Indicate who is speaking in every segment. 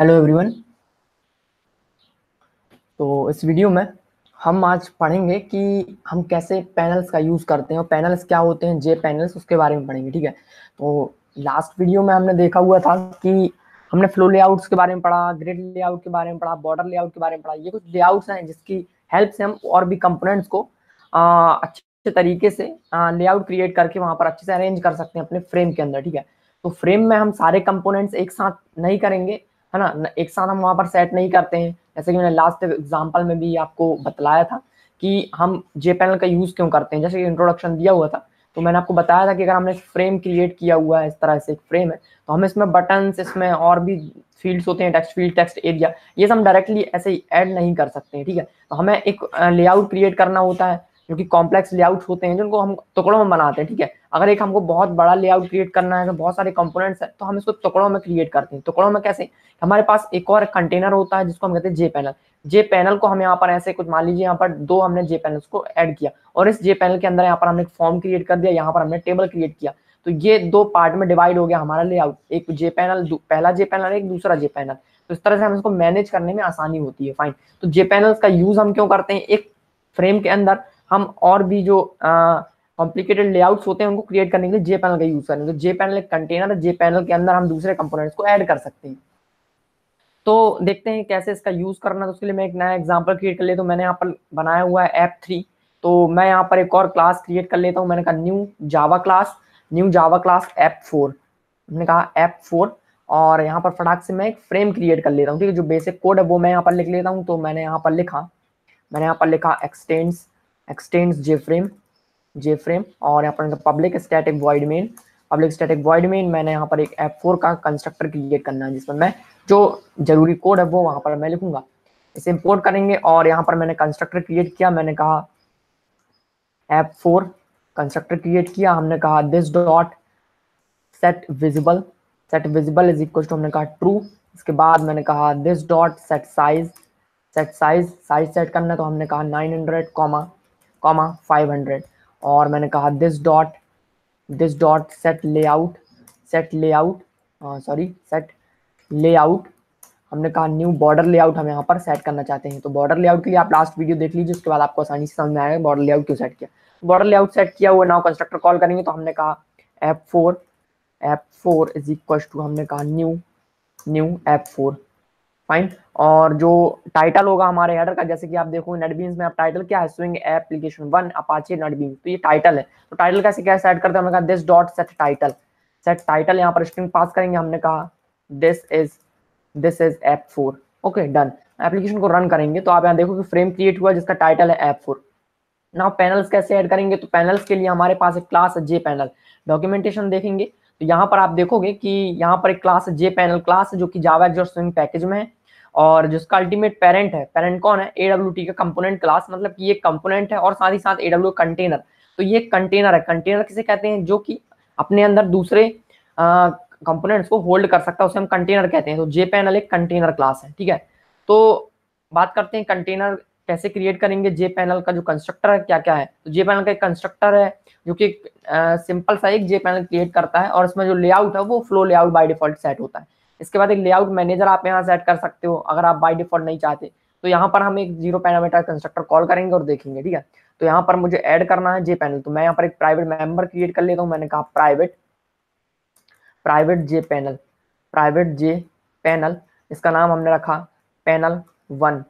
Speaker 1: Hello everyone तो इस video में हम आज पढ़ेंगे कि हम कैसे पैनल्स का यूज़ करते हैं और पैनल्स क्या होते हैं, जे पैनल्स उसके बारे में पढ़ेंगे, ठीक है? तो लास्ट वीडियो में हमने देखा हुआ था कि हमने फ्लो लेआउट्स के बारे में पढ़ा ग्रिड लेआउट के बारे में पढ़ा बॉर्डर लेआउट के बारे में पढ़ा। ये कुछ लेआउट्स हैं जिसकी हेल्प से हम और भी कंपोनेंट्स को अच्छे तरीके से लेआउट क्रिएट करके वहाँ पर अच्छे से अरेंज कर सकते हैं अपने फ्रेम के अंदर, ठीक है? तो फ्रेम में हम सारे कंपोनेंट्स एक साथ नहीं करेंगे है ना? एक साथ हम वहाँ पर सेट नहीं करते हैं। जैसे कि मैंने लास्ट एग्ज़ाम्पल में भी आपको बतलाया था कि हम जे पैनल का यूज़ क्यों करते हैं। जैसे कि इंट्रोडक्शन दिया हुआ था तो मैंने आपको बताया था कि अगर हमने फ्रेम क्रिएट किया हुआ है, इस तरह से एक फ्रेम है तो हम इसमें बटन इसमें और भी फील्ड्स होते हैं टेक्स्ट फ़ील्ड टेक्स्ट एरिया ये सब हम डायरेक्टली ऐसे ऐड नहीं कर सकते हैं, ठीक है? तो हमें एक लेआउट क्रिएट करना होता है। जो कि कॉम्प्लेक्स लेआउट होते हैं जिनको हम टुकड़ों में बनाते हैं, ठीक है? अगर एक हमको बहुत बड़ा लेआउट क्रिएट करना है तो बहुत सारे कंपोनेंट्स है तो हम इसको टुकड़ों में क्रिएट करते हैं। टुकड़ों में कैसे? हमारे पास एक और कंटेनर होता है, जिसको हम कहते हैं जे पैनल जे पैनल को हम यहाँ पर ऐसे कुछ, मान लीजिए यहाँ पर दो हमने जे पैनल्स को ऐड किया और इस जे पैनल के अंदर यहाँ पर हमने फॉर्म क्रिएट कर दिया, यहाँ पर हमने टेबल क्रिएट किया। तो ये दो पार्ट में डिवाइड हो गया हमारा लेआउट एक जे पैनल पहला जे पैनल एक दूसरा जे पैनल तो इस तरह से हम इसको मैनेज करने में आसानी होती है फाइन तो जे पैनल्स का यूज़ हम क्यों करते हैं? एक फ्रेम के अंदर हम और भी जो कॉम्प्लिकेटेड लेआउट्स होते हैं, उनको क्रिएट करने के लिए जे पैनल का यूज़ करेंगे। तो जे पैनल एक कंटेनर है जे पैनल के अंदर हम दूसरे कंपोनेंट्स को ऐड कर सकते हैं। तो देखते हैं कैसे इसका यूज़ करना तो उसके लिए मैं एक नया एग्ज़ाम्पल क्रिएट कर लेता हूँ। मैंने यहाँ पर बनाया हुआ है ऐप थ्री तो मैं यहाँ पर एक और क्लास क्रिएट कर लेता हूँ। मैंने कहा new Java class new Java class app four मैंने कहा ऐप फोर और यहाँ पर फटाक से मैं एक फ्रेम क्रिएट कर लेता हूँ। ठीक है, जो बेसिक कोड है, वो मैं यहाँ पर लिख लेता हूँ। तो मैंने यहाँ पर लिखा, मैंने यहाँ पर लिखा एक्सटेंड्स फ्रेम जे फ्रेम और यहाँ पर public static void main public static void main मैंने यहाँ पर एक एप फोर का कंस्ट्रक्टर क्रिएट करना है, जिसमें मैं जो ज़रूरी कोड है वो वहाँ पर मैं लिखूँगा। इसे इम्पोर्ट करेंगे और यहाँ पर मैंने कंस्ट्रक्टर क्रिएट किया, मैंने कहा एप फोर कंस्ट्रक्टर क्रिएट किया, हमने कहा this dot set visible set visible is equal to हमने कहा ट्रू इसके बाद मैंने कहा this dot set size set size size set करना तो हमने कहा 900 कॉमा कॉमा 500 और मैंने कहा this dot this dot set layout set layout sorry set layout हमने कहा न्यू बॉर्डर लेआउट हम यहाँ पर सेट करना चाहते हैं। तो बॉर्डर लेआउट के लिए आप लास्ट वीडियो देख लीजिए, उसके बाद आपको आसानी से समझ में आएगा बॉर्डर लेआउट क्यों सेट किया। बॉर्डर लेआउट सेट किया हुआ नाउ कंस्ट्रक्टर कॉल करेंगे तो हमने कहा app four app four is equal to हमने कहा new new app four fine और जो टाइटल होगा हमारे हेडर का, जैसे कि आप देखो नेटबीन्स में आप टाइटल क्या है? Swing application one Apache NetBeans तो ये टाइटल है। तो टाइटल कैसे क्या सेट करते हैं? हमने कहा this dot set title set title यहाँ पर स्ट्रिंग पास करेंगे, हमने कहा this is this is app four okay done application को रन करेंगे तो आप यहाँ देखो कि फ्रेम क्रिएट हुआ जिसका टाइटल है एप फोर ना पैनल्स कैसे ऐड करेंगे? तो पैनल्स के लिए हमारे पास एक क्लास है जे पैनल डॉक्यूमेंटेशन देखेंगे। तो यहाँ पर आप देखोगे कि यहाँ पर एक क्लास है जे पैनल क्लास जो कि जावा एक्स स्विंग पैकेज में है। और जिसका अल्टीमेट पेरेंट है पेरेंट कौन है? एडब्ल्यू का कंपोनेंट क्लास मतलब कि ये कंपोनेंट है और साथ ही साथ एडब्ल्यू कंटेनर तो ये कंटेनर है। कंटेनर किसे कहते हैं? जो कि अपने अंदर दूसरे कंपोनेंट्स को होल्ड कर सकता है, उसे हम कंटेनर कहते हैं। तो जे पैनल एक कंटेनर क्लास है, ठीक है? तो बात करते हैं कंटेनर कैसे क्रिएट करेंगे? जे पैनल का जो कंस्ट्रक्टर है क्या क्या है? तो जे पैनल का एक कंस्ट्रक्टर है, जो कि सिंपल सा एक जे पैनल क्रिएट करता है और इसमें जो लेआउट है, वो flow layout by default set होता है। इसके बाद एक लेआउट मैनेजर आप यहाँ सेट कर सकते हो, अगर आप बाय डिफ़ॉल्ट नहीं चाहते। तो यहाँ पर हम एक ज़ीरो पैरामीटर कंस्ट्रक्टर कॉल करेंगे और देखेंगे, ठीक है? तो यहाँ पर मुझे ऐड करना है जे पैनल तो मैं यहाँ पर एक प्राइवेट मेंबर क्रिएट कर लेता हूँ। मैंने कहा private private J panel private J panel इसका नाम हमने रखा पैनल वन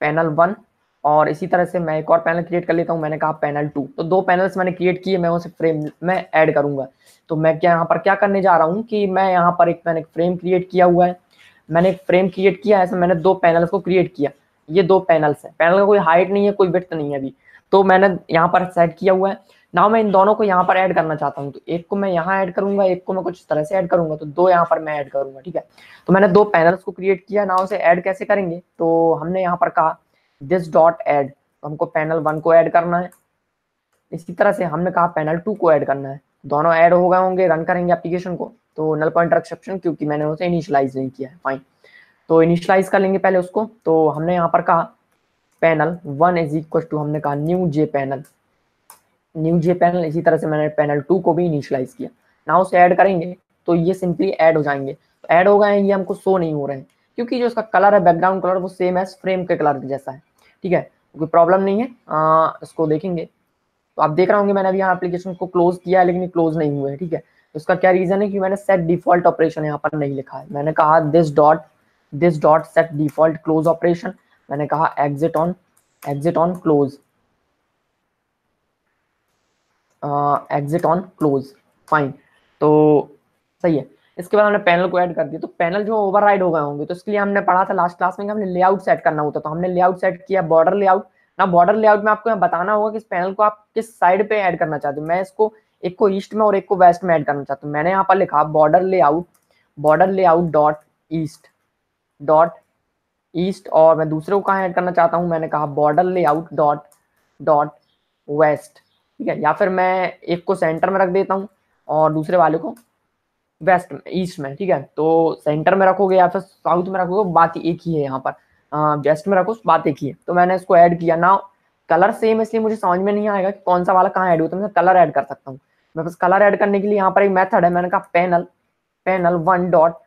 Speaker 1: पैनल वन और इसी तरह से मैं एक और पैनल क्रिएट कर लेता हूँ, मैंने कहा पैनल टू तो दो पैनल्स मैंने क्रिएट किए, मैं उसे फ्रेम में ऐड करूँगा। तो मैं क्या यहाँ पर क्या करने जा रहा हूँ कि मैं यहाँ पर एक, मैंने फ्रेम क्रिएट किया हुआ है। मैंने एक फ्रेम क्रिएट किया, ऐसे मैंने दो पैनल्स को क्रिएट किया। ये दो पैनल्स है। पैनल का कोई हाइट नहीं है, कोई विथ नहीं है अभी। तो मैंने यहाँ पर सेट किया हुआ है। ना मैं इन दोनों को यहाँ पर ऐड करना चाहता हूँ। तो एक को मैं यहाँ ऐड करूँगा, एक को मैं कुछ तरह से ऐड करूँगा। तो दो यहाँ पर मैं ऐड करूँगा, ठीक है? तो मैंने दो पैनल्स को क्रिएट किया। ना उसे ऐड कैसे करेंगे? तो हमने यहाँ पर कहा दिस डॉट एड तो हमको पैनल वन को ऐड करना है। इसी तरह से हमने कहा पैनल टू को ऐड करना है। दोनों ऐड हो गए होंगे रन करेंगे एप्लीकेशन को तो नल पॉइंटर एक्सेप्शन क्योंकि मैंने उसे इनिशियलाइज नहीं किया है। फाइन तो इनिशियलाइज कर लेंगे पहले उसको। तो हमने यहाँ पर कहा panel one is equal to हमने कहा new J panel new J panel इसी तरह से मैंने पैनल टू को भी इनिशियलाइज किया। ना उसे ऐड करेंगे तो ये सिंपली ऐड हो जाएँगे। ऐड हो गए ये हमको शो नहीं हो रहे हैं, क्योंकि जो उसका कलर है बैकग्राउंड कलर वो सेम है फ्रेम के कलर जैसा है। ठीक है? कोई प्रॉब्लम नहीं है। आ, इसको देखेंगे। तो आप देख रहे होंगे मैंने अभी यहाँ एप्लीकेशन को क्लोज किया है लेकिन क्लोज नहीं हुआ है ठीक है? तो इसका क्या रीजन है कि मैंने सेट डिफ़ॉल्ट ऑपरेशन यहाँ पर नहीं लिखा है। मैंने कहा this dot this dot set default close operation मैंने कहा exit on exit on close exit on close fine तो सही है। इसके बाद हमने पैनल को ऐड कर दिया। तो पैनल जो ओवरराइड हो गए होंगे तो इसके लिए हमने पढ़ा था लास्ट क्लास में हमने लेआउट सेट करना होता तो हमने लेआउट सेट किया बॉर्डर लेआउट ना बॉर्डर लेआउट में आपको बताना होगा कि इस पैनल को आप किस साइड पे ऐड करना चाहते हो। मैं इसको एक को ईस्ट में और एक को वेस्ट में ऐड करना चाहता हूँ। मैंने यहाँ पर लिखा border layout border layout dot east dot east और मैं दूसरे को कहाँ ऐड करना चाहता हूँ? मैंने कहा border layout dot dot west ठीक है? या फिर मैं एक को सेंटर में रख देता हूँ और दूसरे वाले को वेस्ट में ईस्ट में, ठीक है? तो सेंटर में रखोगे या फिर साउथ में रखोगे बात एक ही है यहाँ पर। वेस्ट में रखो बात एक ही है। तो मैंने इसको ऐड किया। ना कलर सेम इसलिए मुझे समझ में नहीं आएगा कि कौन सा वाला कहाँ ऐड होता है मैं कलर ऐड कर सकता हूँ। मैं बस कलर ऐड करने के लिए यहाँ पर एक मेथड है। मैंने कहा panel panel one dot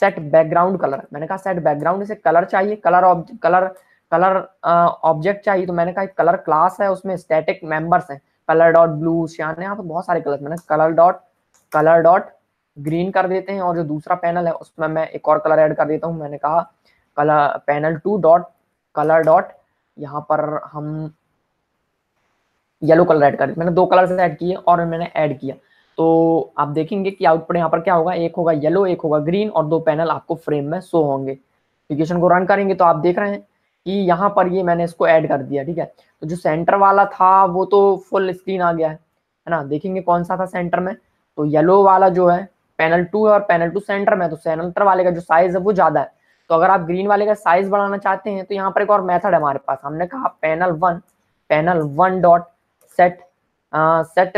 Speaker 1: set background colour मैंने कहा सेट बैकग्राउंड इसे कलर चाहिए कलर कलर कलर ऑब्जेक्ट चाहिए तो मैंने कहा कलर क्लास है, उसमें स्टैटिक मेंबर्स हैं। कलर डॉट ब्लू श्यान यहाँ पे बहुत सारे कलर मैंने colour dot colour dot green कर देते हैं और जो दूसरा पैनल है, उसमें मैं एक और कलर ऐड कर देता हूँ। मैंने कहा colour panel two dot colour dot यहाँ पर हम येलो कलर ऐड कर मैंने दो कलर से ऐड किए और मैंने ऐड किया। तो आप देखेंगे कि आउटपुट यहाँ पर क्या होगा? एक होगा येलो एक होगा ग्रीन और दो पैनल आपको फ्रेम में शो होंगे। एप्लीकेशन को रन करेंगे तो आप देख रहे हैं कि यहाँ पर ये मैंने इसको ऐड कर दिया, ठीक है? तो जो सेंटर वाला था, वो तो फुल स्क्रीन आ गया है है ना? देखेंगे कौन सा था सेंटर में? तो येलो वाला जो है पैनल टू है और पैनल टू सेंटर में तो सेंटर वाले का जो साइज़ है वो ज़्यादा है। तो अगर आप ग्रीन वाले का साइज़ बढ़ाना चाहते हैं तो यहाँ पर एक और मेथड है हमारे पास। हमने कहा panel one panel one dot set set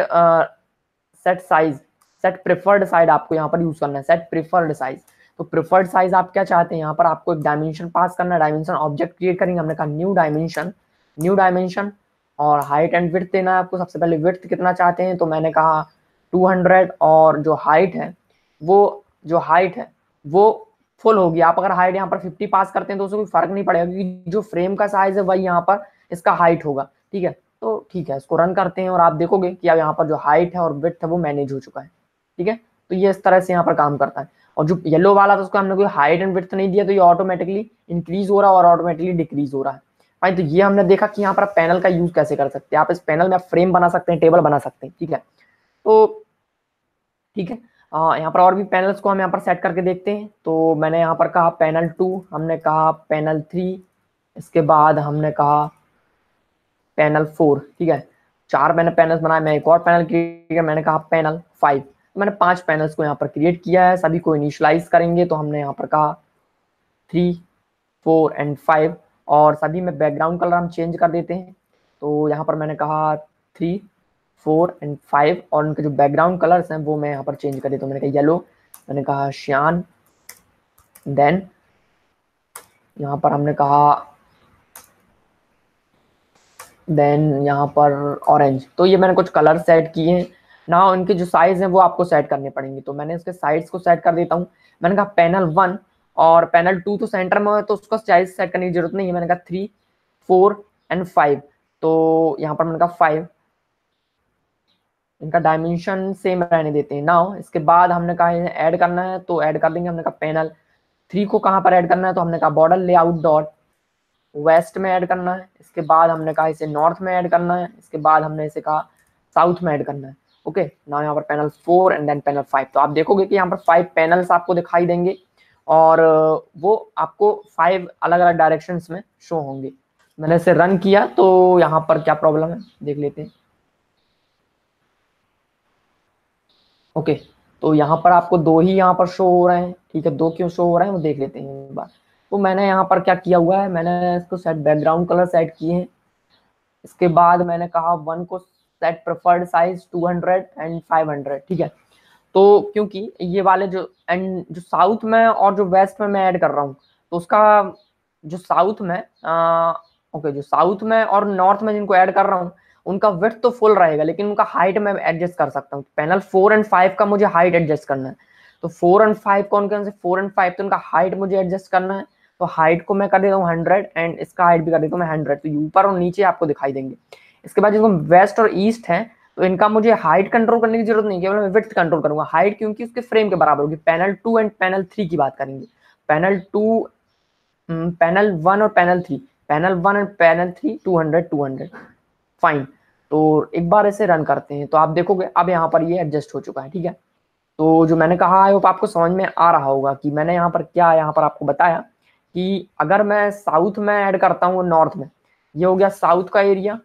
Speaker 1: set size set preferred side आपको यहाँ पर यूज़ करना है। सेट प्रिफर्ड साइज़ तो प्रिफर्ड साइज़ आप क्या चाहते हैं? यहाँ पर आपको एक डायमेंशन पास करना है डायमेंशन ऑब्जेक्ट क्रिएट करेंगे। हमने कहा न्यू डायमेंशन न्यू डायमेंशन और हाइट एंड विथ देना है आपको। सबसे पहले विथ कितना चाहते हैं? तो मैंने कहा 200 और जो हाइट है वो जो हाइट है, वो फुल होगी। आप अगर हाइट यहाँ पर 50 पास करते हैं तो उसको कोई फ़र्क नहीं पड़ेगा, क्योंकि जो फ्रेम का साइज़ है वही यहाँ पर इसका हाइट होगा, ठीक है? तो ठीक है, इसको रन करते हैं और आप देखोगे कि अब यहाँ पर जो हाइट है और विथ है वो मैनेज हो चुका है, ठीक है? तो ये इस तरह से यहाँ पर काम करता है। और जो येलो वाला था, उसको हमने कोई हाइट एंड विथ नहीं दिया तो ये ऑटोमेटिकली इंक्रीज हो रहा है और ऑटोमेटिकली डिक्रीज हो रहा है। भाई तो ये हमने देखा कि यहाँ पर पैनल का यूज़ कैसे कर सकते हैं। आप इस पैनल में फ्रेम बना सकते हैं टेबल बना सकते हैं, ठीक है? तो ठीक है? यहाँ पर और भी पैनल्स को हम यहाँ पर सेट करके देखते हैं। तो मैंने यहाँ पर कहा पैनल टू हमने कहा पैनल थ्री इसके बाद हमने कहा पैनल फोर ठीक है? चार मैंने पैनल्स बनाए, मैं एक और पैनल क्रिएट किया, मैंने कहा पैनल फाइव मैंने पाँच पैनल्स को यहाँ पर क्रिएट किया है, सभी को इनिशलाइज करेंगे तो हमने यहाँ पर कहा थ्री फोर एंड फाइव और सभी में बैकग्राउंड कलर हम चेंज कर देते हैं। तो यहाँ पर मैंने कहा थ्री फोर एंड फाइव और उनके जो बैकग्राउंड कलर्स हैं, वो मैं यहाँ पर चेंज कर देता हूँ मैंने कहा येलो मैंने कहा श्यान देन यहाँ पर हमने कहा देन यहाँ पर ऑरेंज तो ये मैंने कुछ कलर सेट किए हैं। ना उनके जो साइज़ हैं, वो आपको सेट करने पड़ेंगे। तो मैंने इसके साइज़ को सेट कर देता हूँ। मैंने कहा पैनल वन और पैनल टू तो सेंटर में है तो उसका साइज़ सेट करने की ज़रूरत नहीं है। मैंने कहा थ्री फोर एंड फाइव तो यहाँ पर मैंने कहा फाइव इनका डायमेंशन सेम रहने देते हैं। नाउ इसके बाद हमने कहा ऐड करना है तो ऐड कर देंगे। हमने कहा पैनल थ्री को कहाँ पर ऐड करना है तो हमने कहा बॉर्डर लेआउट डॉट वेस्ट में ऐड करना है। इसके बाद हमने कहा इसे नॉर्थ में ऐड करना है। इसके बाद हमने इसे कहा साउथ में ऐड करना है। ओके ना यहाँ पर panel four and then panel five तो आप देखोगे कि यहाँ पर फाइव पैनल्स आपको दिखाई देंगे और वो आपको फाइव अलग अलग डायरेक्शन में शो होंगे। मैंने इसे रन किया तो यहाँ पर क्या प्रॉब्लम है? देख लेते हैं। ओके तो यहाँ पर आपको दो ही यहाँ पर शो हो रहे हैं ठीक है? दो क्यों शो हो रहे हैं? वो देख लेते हैं एक बार। तो मैंने यहाँ पर क्या किया हुआ है? मैंने इसको सेट बैकग्राउंड कलर सेट किए हैं। इसके बाद मैंने कहा वन को सेट प्रेफर्ड साइज़ 200 एंड 500 ठीक है? तो क्योंकि ये वाले जो एंड जो साउथ में और जो वेस्ट में मैं ऐड कर रहा हूँ तो उसका जो साउथ में आ, ओके जो साउथ में और नॉर्थ में जिनको ऐड कर रहा हूँ उनका विथ तो फुल रहेगा, लेकिन उनका हाइट मैं एडजस्ट कर सकता हूँ। पैनल फोर एंड फाइव का मुझे हाइट एडजस्ट करना है। तो फोर एंड फाइव कौन कौन से? फोर एंड फाइव तो उनका हाइट मुझे एडजस्ट करना है। तो हाइट को मैं कर देता हूँ हंड्रेड एंड इसका हाइट भी कर देता हूँ मैं हंड्रेड तो ऊपर और नीचे आपको दिखाई देंगे। इसके बाद जो वेस्ट और ईस्ट है तो इनका मुझे हाइट कंट्रोल करने की ज़रूरत नहीं केवल मैं विथ कंट्रोल करूँगा। हाइट क्योंकि उसके फ्रेम के बराबर होगी। Panel two and panel three की बात करेंगे। पैनल टू पैनल वन और panel three panel one and panel three two hundred two hundred fine तो एक बार ऐसे रन करते हैं। तो आप देखोगे, अब यहाँ पर ये एडजस्ट हो चुका है, ठीक है? तो जो मैंने कहा है वो आपको समझ में आ रहा होगा कि मैंने यहाँ पर क्या यहाँ पर आपको बताया कि अगर मैं साउथ में ऐड करता हूँ नॉर्थ में, ये हो गया साउथ का एरिया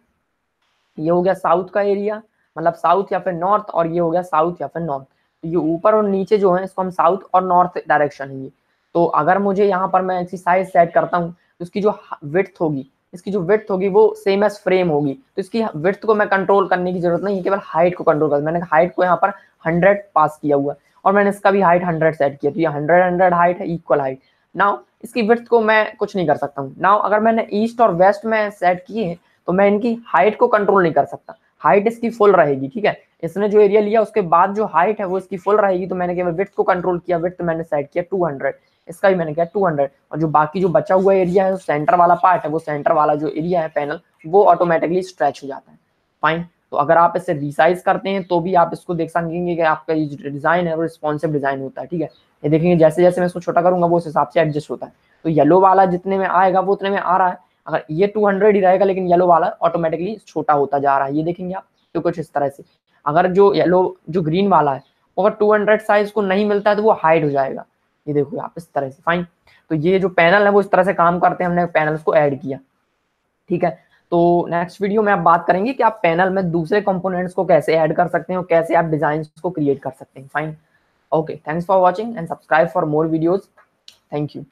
Speaker 1: ये हो गया साउथ का एरिया मतलब साउथ या फिर नॉर्थ और ये हो गया साउथ या फिर नॉर्थ तो ये ऊपर और नीचे जो है, इसको हम साउथ और नॉर्थ डायरेक्शन है ये तो अगर मुझे यहाँ पर मैं ऐसी साइज़ सेट करता हूँ तो इसकी जो विथ होगी इसकी जो विथ होगी वो सेम एज फ्रेम होगी। तो इसकी विथ को मैं कंट्रोल करने की ज़रूरत नहीं है, केवल हाइट को कंट्रोल कर मैंने हाइट को यहाँ पर हंड्रेड पास किया हुआ और मैंने इसका भी हाइट हंड्रेड सेट किया। तो ये हंड्रेड हंड्रेड हाइट है इक्वल हाइट नाउ इसकी विथ को मैं कुछ नहीं कर सकता हूँ। नाउ अगर मैंने ईस्ट और वेस्ट में सेट किए हैं तो मैं इनकी हाइट को कंट्रोल नहीं कर सकता। हाइट इसकी फुल रहेगी, ठीक है? इसने जो एरिया लिया, उसके बाद जो हाइट है, वो इसकी फुल रहेगी। तो मैंने केवल विथ को कंट्रोल किया। विथ मैंने सेट किया 200 इसका भी मैंने किया 200 और जो बाकी जो बचा हुआ एरिया है सेंटर वाला पार्ट है, वो सेंटर वाला जो एरिया है पैनल वो ऑटोमेटिकली स्ट्रेच हो जाता है। फाइन तो अगर आप इसे रिसाइज करते हैं तो भी आप इसको देख सकेंगे कि आपका ये डिज़ाइन है, वो रिस्पॉन्सिव डिज़ाइन होता है, ठीक है? ये देखेंगे, जैसे जैसे मैं इसको छोटा करूँगा, वो उस हिसाब से एडजस्ट होता है। तो येलो वाला जितने में आएगा, वो उतने में आ रहा है। अगर ये 200 ही रहेगा, लेकिन येलो वाला ऑटोमेटिकली छोटा होता जा रहा है। ये देखेंगे आप तो कुछ इस तरह से। अगर जो येलो जो ग्रीन वाला है अगर 200 साइज़ को नहीं मिलता है तो वो हाइड हो जाएगा। ये देखो आप इस तरह से फाइन तो ये जो पैनल है वो इस तरह से काम करते हैं, हमने पैनल को ऐड किया, ठीक है? तो नेक्स्ट वीडियो में आप बात करेंगे कि आप पैनल में दूसरे कंपोनेंट्स को कैसे ऐड कर सकते हैं और कैसे आप डिज़ाइन को क्रिएट कर सकते हैं fine okay thanks for watching and subscribe for more videos thank you